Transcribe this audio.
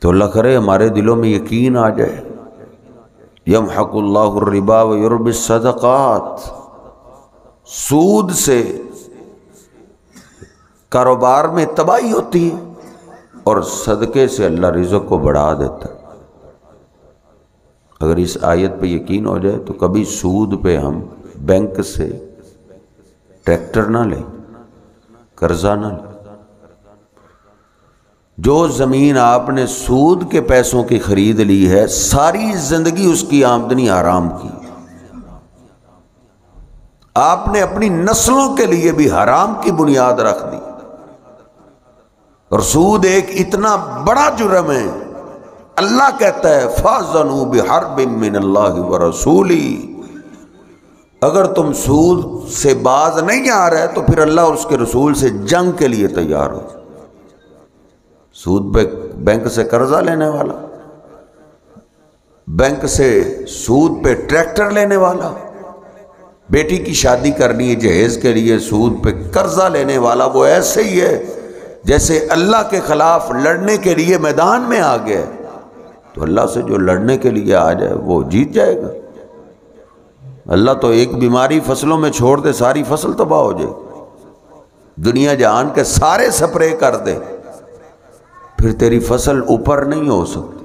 تو اللہ کرے ہمارے دلوں میں یقین آ جائے۔ یم حق اللہ الربا و یورب صدقات سود سے کاروبار میں تباہی ہوتی ہے اور صدقے سے اللہ رزق کو بڑھا دیتا ہے۔ اگر اس آیت پہ یقین ہو جائے تو کبھی سود پہ ہم بینک سے ٹریکٹر نہ لیں، قرضہ نہ لیں۔ جو زمین آپ نے سود کے پیسوں کی خرید لی ہے، ساری زندگی اس کی آمدنی آرام کی۔ آپ نے اپنی نسلوں کے لیے بھی حرام کی بنیاد رکھ دی۔ اور سود ایک اتنا بڑا جرم ہے۔ اللہ کہتا ہے فاضن ہر بن اللہ و رسولی اگر تم سود سے باز نہیں آ رہے، تو پھر اللہ اور اس کے رسول سے جنگ کے لیے تیار ہو۔ سود پہ بینک سے قرضہ لینے والا، بینک سے سود پہ ٹریکٹر لینے والا، بیٹی کی شادی کرنی ہے جہیز کے لیے، سود پہ قرضہ لینے والا، وہ ایسے ہی ہے جیسے اللہ کے خلاف لڑنے کے لیے میدان میں آ گیا تو اللہ سے جو لڑنے کے لیے آ جائے، وہ جیت جائے گا۔ اللہ تو ایک بیماری فصلوں میں چھوڑ دے، ساری فصل تباہ ہو جائے۔ دنیا جہان کے سارے سپرے کر دے۔ پھر تیری فصل اوپر نہیں ہو سکتی